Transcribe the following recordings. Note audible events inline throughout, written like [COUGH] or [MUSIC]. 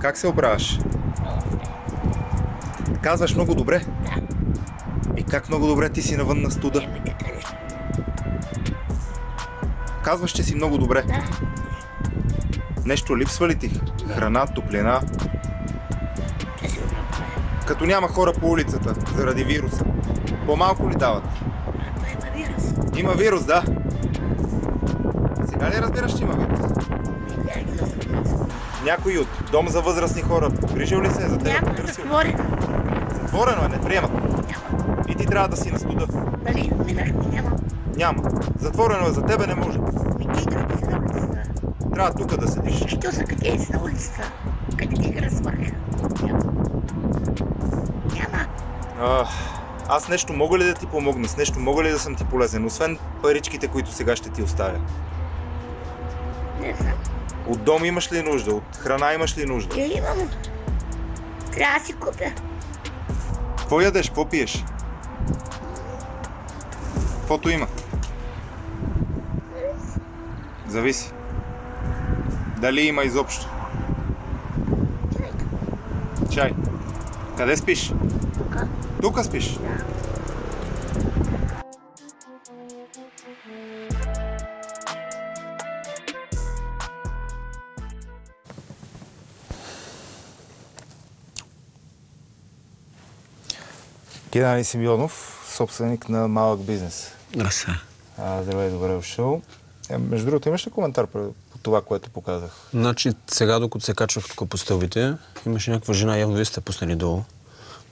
Как се оправяш? Казваш много добре. И как много добре ти си навън на студа? Казваш, че си много добре. Да. Нещо липсва ли ти? Храна, топлина? Да. Като няма хора по улицата заради вируса. По-малко ли дават? Има вирус. Има вирус, да. Сега ли разбираш, че има вирус? Някой от дом за възрастни хора погрижил ли се е за теб? Потърсил? затворено. Затворено е, не приемат. Няма. И ти трябва да си на студа. Нали? Минахме, няма. Няма. Затворено е за тебе, не може. Ми ти други са на улицата. Трябва тук да седиш. Що са къде си на улицата? Къде ти ги размърха? Няма. Няма. А, аз нещо мога ли да ти помогна? С нещо мога ли да съм ти полезен? Освен паричките, които сега ще ти оставя. Не знам. От дом имаш ли нужда? От храна имаш ли нужда? Я имам. Трябва да си купя. Какво ядеш? Какво пиеш? Каквото има. Зависи. Дали има изобщо? Чай. Къде спиш? Тук. Тук спиш. Геннадий Симеонов, собственик на малък бизнес. Здрасти. А, здравей, добре дошъл. Е, между другото, имаш ли коментар по това, което показах? Значи сега, докато се качвах тук по стълбите, имаше някаква жена, явно вие сте пуснали долу.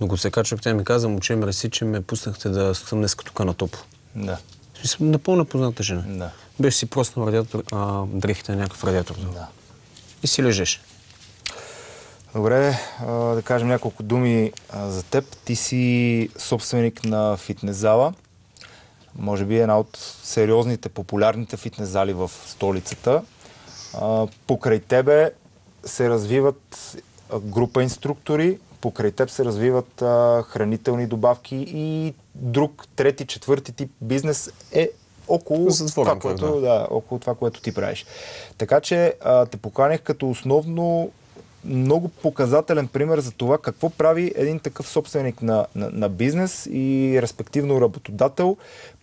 Докато се качвах, тя ми каза, момче, мерси, че ме пуснахте да съм днес тук на топло. Да. В смисъл, напълно позната жена. Да. Беше си просто радиатор, а, дрехите на някакъв радиатор. Да. И си лежеше. Добре, да кажем няколко думи за теб. Ти си собственик на фитнес зала. Може би една от сериозните, популярните фитнес зали в столицата. Покрай тебе се развиват група инструктори, покрай теб се развиват хранителни добавки и друг, трети, четвърти тип бизнес е около това, което, да. около това, което ти правиш. Така че те поканих като основно много показателен пример за това какво прави един такъв собственик на, на, на бизнес и респективно работодател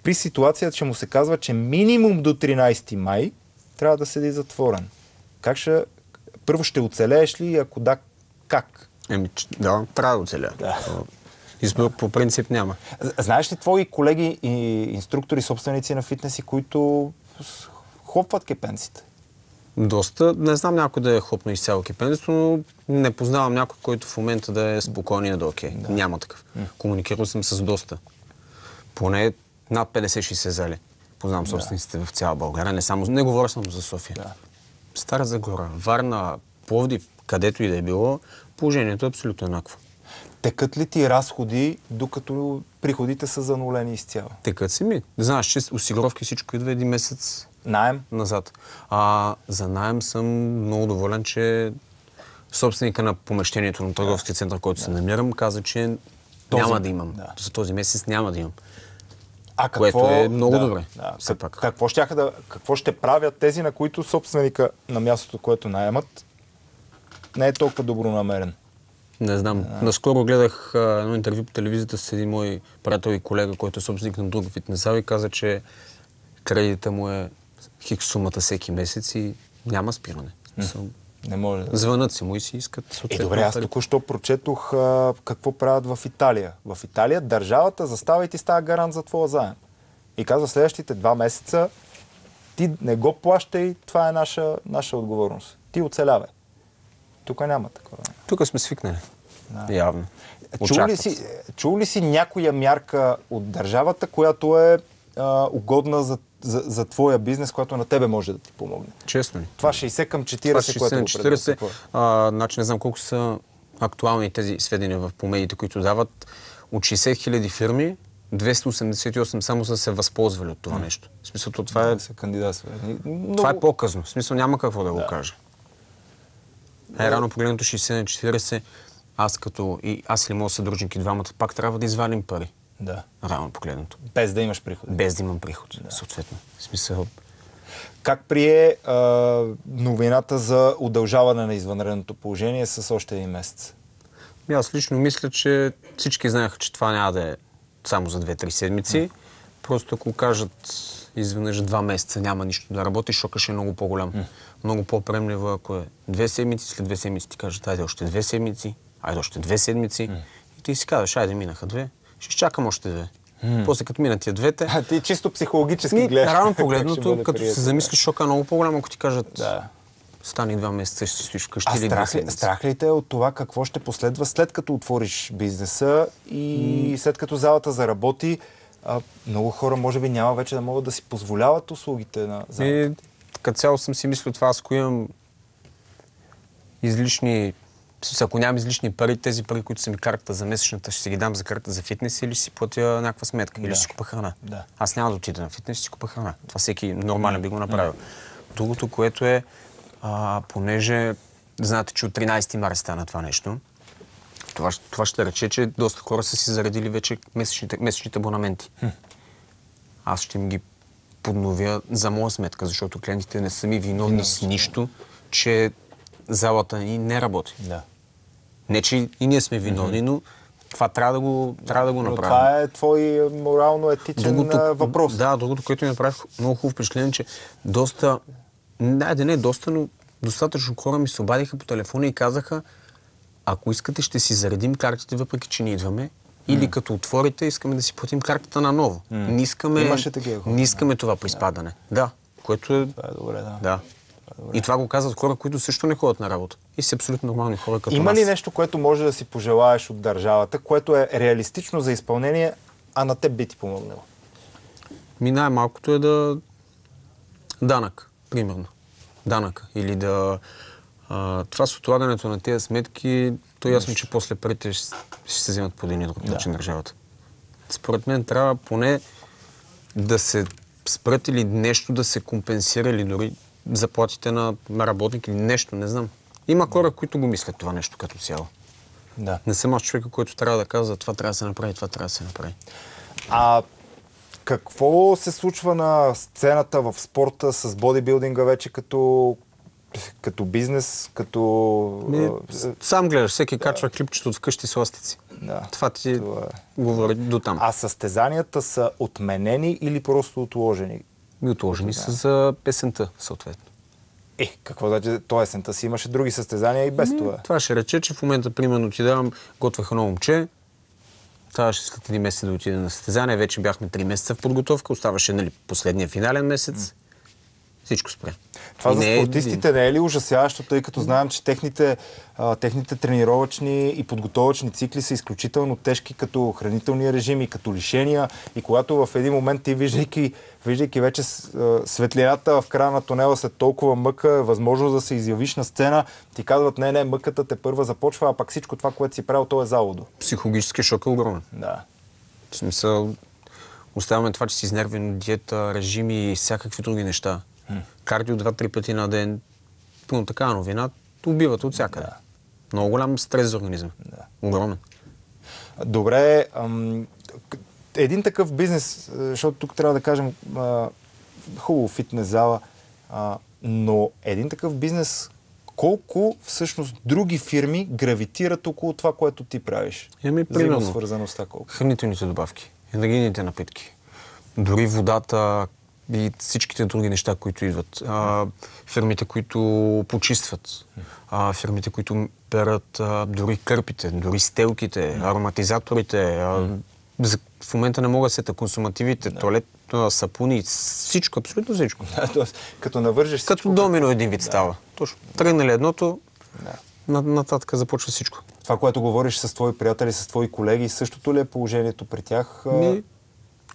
при ситуация, че му се казва, че минимум до 13 май трябва да седи затворен. Как ще... Първо ще оцелееш ли ако да, как? Еми, да, трябва да оцеля. Да. Избор по принцип няма. Знаеш ли твои колеги и инструктори, собственици на фитнеси, които хлопват кепенците? Доста. Не знам някой да е хлопна изцяло кипенството, но не познавам някой, който в момента да е спокоен и да е окей. Няма такъв. Комуникирал съм с доста. Поне над 50-60 зали. Познавам собствениците в цяла България. Не, само, не говоря само за София. Да. Стара Загора, Варна, Пловдив, където и да е било, положението е абсолютно еднакво. Текат ли ти разходи, докато приходите са занулени изцяло? Текат си ми. Знаеш, че осигуровки всичко идва един месец Найем? назад. А за найем съм много доволен, че собственика на помещението на търговския център, който се намирам, каза, че Този- няма да имам. да. За този месец няма да имам. А Което е много да, добре, Да. все пак. Какво, да, какво ще правят тези, на които собственика на мястото, което наемат, не е толкова добронамерен? Не знам. Наскоро гледах а, едно интервю по телевизията с един мой приятел и колега, който е собственик на друг зал и каза, че кредита му е хикс сумата всеки месец и няма спиране. Смисъл, Не може да... Звънат си му и си искат Е, добре, аз току-що прочетох а, какво правят в Италия. В Италия държавата застава и ти става гарант за твоя заем. И казва следващите два месеца ти не го плащай, това е наша, наша отговорност. Ти оцелявай. Тук няма такова. Тук сме свикнали. Явно. Чул ли, си, чул ли си някоя мярка от държавата, която е а, угодна за, за, за твоя бизнес, която на тебе може да ти помогне? Честно ли? Това 60 към 40, Това което 60 го на 40. предлагат. А, значи не знам колко са актуални тези сведения в по медиите, които дават. От 60 хиляди фирми, 288 само са се възползвали от това нещо. В смисъл, то това е, Да се кандидатства. Много... това е по-късно. В смисъл, няма какво да, го кажа. Е, рано погледнато 60 на 40, аз като и аз или моят съдружник и двамата пак трябва да извадим пари. Да. Рано погледнато. Без да имаш приходи. Без да имам приход, съответно. В смисъл, Как прие а, новината за удължаване на извънредното положение с още един месец? Аз лично мисля, че всички знаеха, че това няма да е само за 2-3 седмици. Просто ако кажат изведнъж два месеца няма нищо да работи, шока ще е много по-голям. Много по-премливо, ако е две седмици, след две седмици ти кажат, айде още две седмици, айде още две седмици. И ти си казваш, айде минаха две, ще изчакам още две. После като минат тия двете, А ти чисто психологически ми, гледаш. рано [LAUGHS] погледното, като се замислиш, шока е много по-голям, ако ти кажат, Да. стани два месеца, ще си стоиш вкъщи А или страх ли, страх ли те от това какво ще последва след като отвориш бизнеса и след като залата заработи? А, много хора може би няма вече да могат да си позволяват услугите на залата. И като цяло съм си мислил това, аз ако имам излишни, ако нямам излишни пари, тези пари, които са ми карта за месечната, ще си ги дам за карта за фитнес или ще си платя някаква сметка, или Да. ще си купа храна. Да. Аз няма да отида на фитнес, ще си купа храна. Това всеки нормален би го направил. Другото, което е, а, понеже знаете, че от 13 марта стана това нещо, това, това ще рече, че доста хора са си заредили вече месечните, месечните абонаменти. Аз ще им ги подновя за моя сметка, защото клиентите не са ми виновни с нищо, че залата ни не работи. Да. Не, че и ние сме виновни, но това трябва да го, трябва да го Но направим. това е твой морално-етичен а, въпрос. Да, другото, което ми направи много хубаво впечатление, че доста, не, да не доста, но достатъчно хора ми се обадиха по телефона и казаха, ако искате ще си заредим картите, въпреки че не идваме, или като отворите, искаме да си платим картата наново. Не искаме, Имаше такива хора, не искаме това приспадане. Да, което е... Това е добре, да. Да. И това го казват хора, които също не ходят на работа. И са абсолютно нормални хора като Има нас. ли нещо, което може да си пожелаеш от държавата, което е реалистично за изпълнение, а на теб би ти помогнало? Ми най-малкото е да... Данък, примерно. Данък. Или да... А, това с отлагането на тези сметки, то е ясно, че после парите ще, ще се вземат по един и друг начин държавата. Според мен трябва поне да се спрат или нещо да се компенсира или дори заплатите на работник или нещо, не знам. Има хора, които го мислят това нещо като цяло. Да. Не съм аз човека, който трябва да казва това трябва да се направи, това трябва да се направи. А какво се случва на сцената в спорта с бодибилдинга вече като, като бизнес, като... Ми, сам гледаш, всеки качва клипчето от вкъщи с ластици. Да, Това ти това е. говори до там. А състезанията са отменени или просто отложени? И отложени са за песента, съответно. Е, какво значи? То есента си имаше други състезания и без това. Това ще рече, че в момента, примерно, ти давам, готвех едно момче, трябваше след един месец да отиде на състезание, вече бяхме три месеца в подготовка, оставаше нали, последния финален месец, всичко спря. Това И за не е спортистите не е ли ужасяващо, тъй като знаем, че техните, а, техните тренировъчни и подготовъчни цикли са изключително тежки като хранителни режими, като лишения и когато в един момент ти виждайки, виждайки вече светлината в края на тунела след толкова мъка, е възможно да се изявиш на сцена, ти казват не, не, мъката те първа започва, а пак всичко това, което си правил, то е залудо. Психологически шок е огромен. Да. В смисъл, оставяме това, че си изнервен диета, режими и всякакви други неща. Кардио два-три пъти на ден, пълно такава новина, убиват от всякъде. Много голям стрес за организма. Огромен. Добре, ам, един такъв бизнес, е, защото тук трябва да кажем а, хубаво фитнес зала, а, но един такъв бизнес, колко всъщност други фирми гравитират около това, което ти правиш? Еми, примерно. Взаимосвързаността колко? Хранителните добавки, енергийните напитки, дори водата и всичките други неща, които идват. А, фирмите, които почистват, а, фирмите, които перат а, дори кърпите, дори стелките, ароматизаторите. А, за, в момента не мога да сета консумативите, туалет, а, сапуни, всичко, абсолютно всичко. Тоест, като навържеш Като всичко, домино един вид става. Точно. Тръгнали едното, Да. на, нататък започва всичко. Това, което говориш с твои приятели, с твои колеги, същото ли е положението при тях? Ми,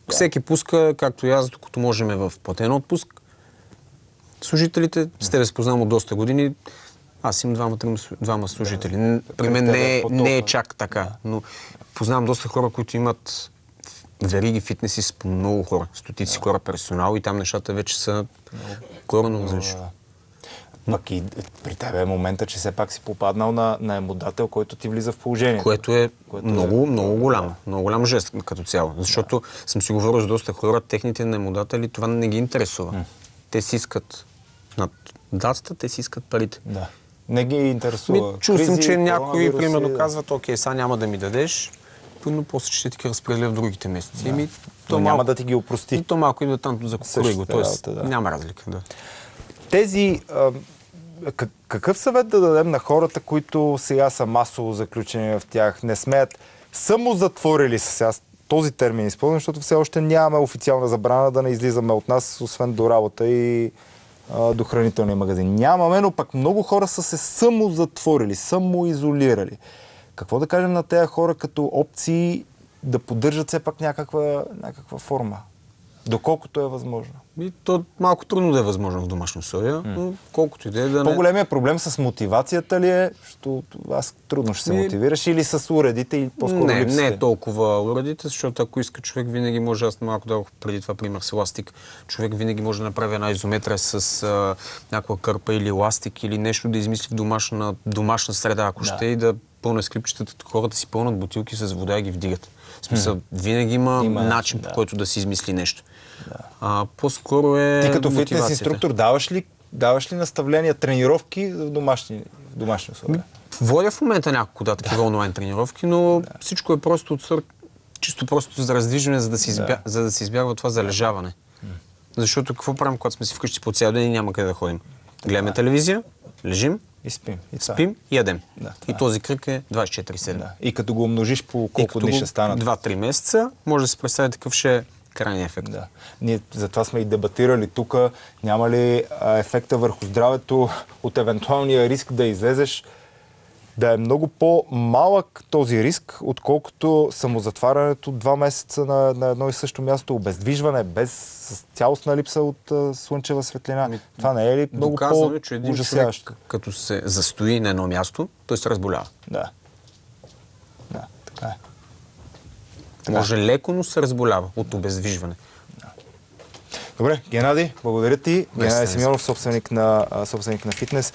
всеки пуска, както и аз, докато можем в платен отпуск. Служителите, с тебе се познавам от доста години. Аз имам двама, двама служители. Н- При мен не е, не е чак така, но познавам доста хора, които имат вериги фитнеси с много хора, стотици хора персонал и там нещата вече са коренно различни. Пък и при тебе е момента, че все пак си попаднал на, на емодател, който ти влиза в положение. Което е Което е- много, много голям, много голям жест като цяло. Защото съм си говорил с доста хора, техните наемодатели, това не ги интересува. те си искат над датата, те си искат парите. Да. Не ги интересува. Ми, чул съм, Кризи, че някои коронавируси, примерно да. казват, окей, сега няма да ми дадеш, но после ще ти ги разпределя в другите месеци. Ми, Но няма да ти ги опрости. И то малко идва там за кукуриго, т.е. да. няма разлика. Да. Тези, а, какъв съвет да дадем на хората, които сега са масово заключени в тях, не смеят, само затворили са сега, този термин използвам, защото все още нямаме официална забрана да не излизаме от нас, освен до работа и а, до хранителния магазин. Нямаме, но пък много хора са се само затворили, само изолирали. Какво да кажем на тези хора като опции да поддържат все пак някаква, някаква форма? Доколкото е възможно. И то малко трудно да е възможно в домашни условия, но колкото и да е да не... По-големия проблем с мотивацията ли е, защото аз трудно ще се Ми- мотивираш, или с уредите, или по-скоро не, липсите? не е толкова уредите, защото ако иска човек винаги може, аз малко дадох преди това пример с еластик, човек винаги може да направи една изометрия с а, някаква кърпа или еластик или нещо да измисли в домашна, домашна среда, ако Да. ще и да пълна скрипчетата, хората си пълнат бутилки с вода и ги вдигат. В смисъл, винаги има, Има начин, начин, по да. който да си измисли нещо. А, по-скоро е Ти като фитнес инструктор даваш ли, даваш ли наставления, тренировки в домашни, в домашни условия? Водя в момента няколко да, такива онлайн тренировки, но всичко е просто от сорт, чисто просто за раздвижване, за да се, избя... Да. за да се избягва това залежаване. Защото какво правим, когато сме си вкъщи по цял ден и няма къде да ходим? Гледаме телевизия, лежим, И спим. И това. спим и ядем. Да, и е. този кръг е 24-7. Да. И като го умножиш по колко дни ще станат. 2-3 месеца, може да се представи такъв ще е крайният ефект. Да. Ние затова сме и дебатирали тук. Няма ли ефекта върху здравето от евентуалния риск да излезеш да е много по-малък този риск, отколкото самозатварянето два месеца на, на едно и също място, обездвижване, без с цялостна липса от а, слънчева светлина. Това не е ли много Доказано е, че един човек, като се застои на едно място, той се разболява. Да. Да, така е. Може леко, но се разболява от обездвижване. Добре, Геннади, благодаря ти. Геннади. Симеонов, собственик на, собственик на фитнес.